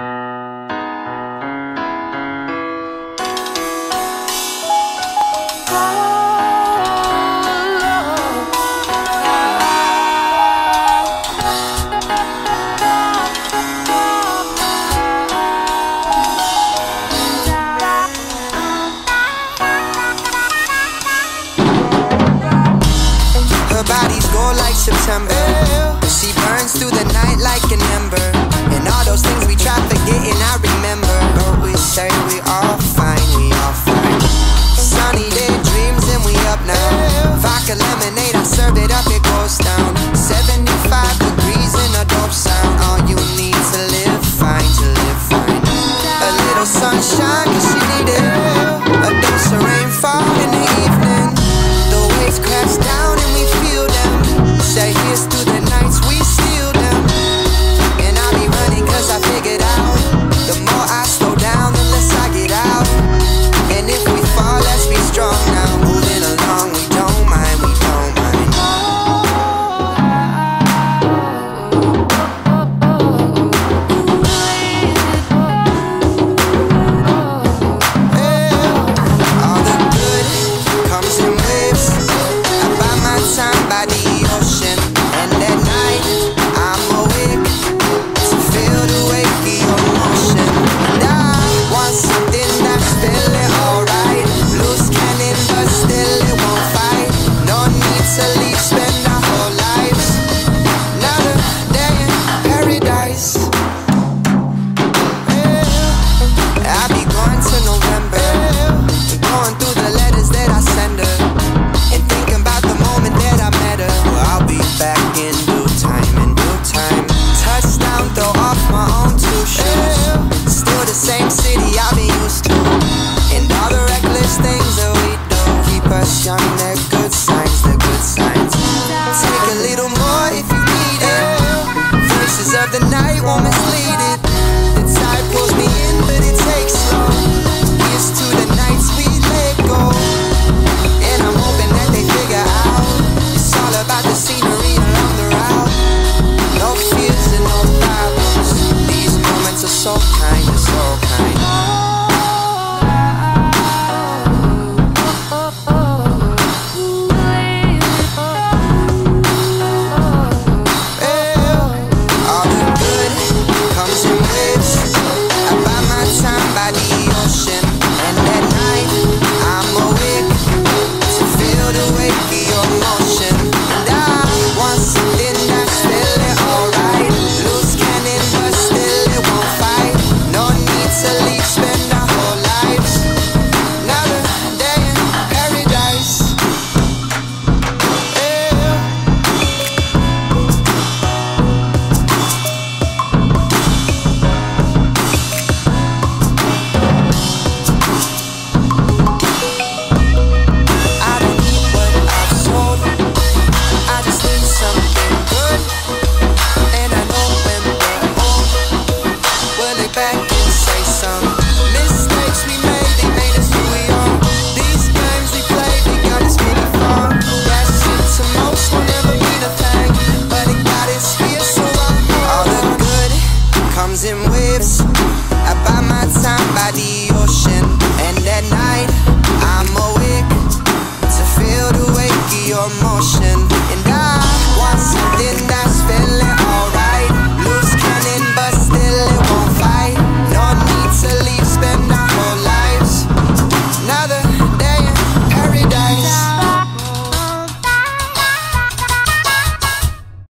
Her body's gold like September. She burns through the night like an ember those things we try forgetting, I remember. But we say we all fine, we all fine. Sunny day dreams and we up now. Vodka lemonade, I serve it up, it goes down. 75 degrees in a dope sound. All you need to live fine, to live fine. A little sunshine. won't mislead it.